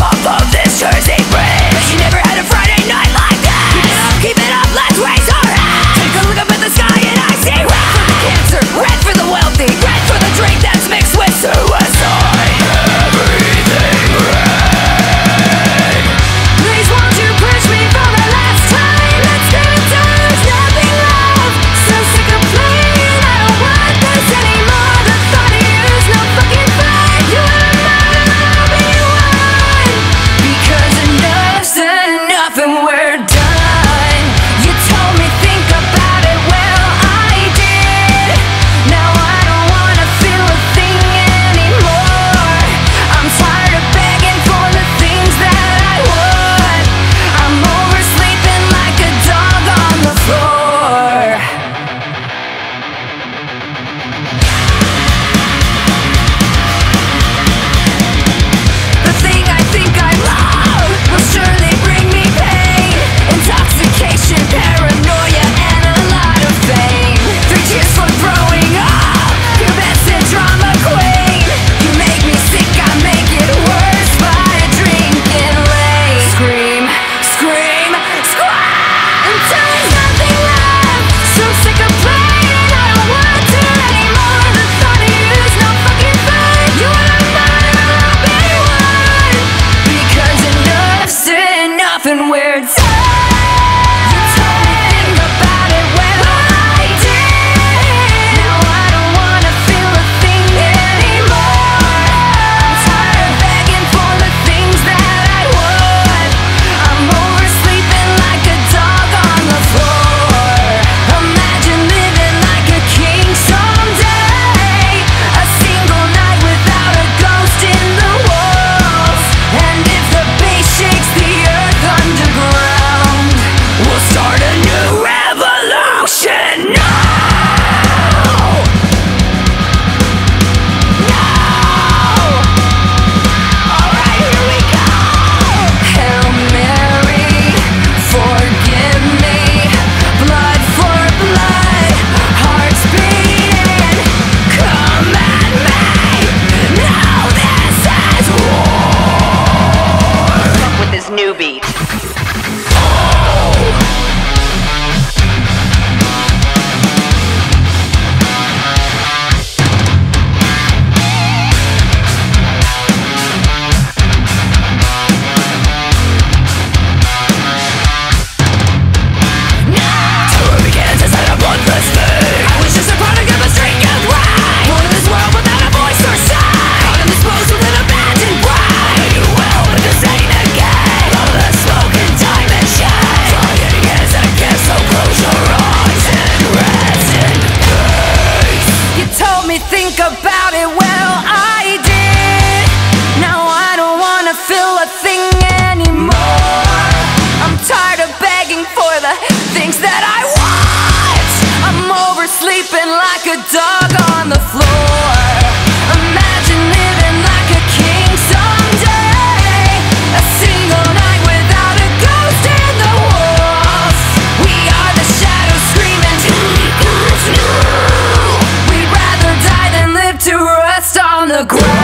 Pop of this jersey the things that I want. I'm oversleeping like a dog on the floor. Imagine living like a king someday. A single night without a ghost in the walls. We are the shadows screaming, We'd rather die than live to rest on the ground.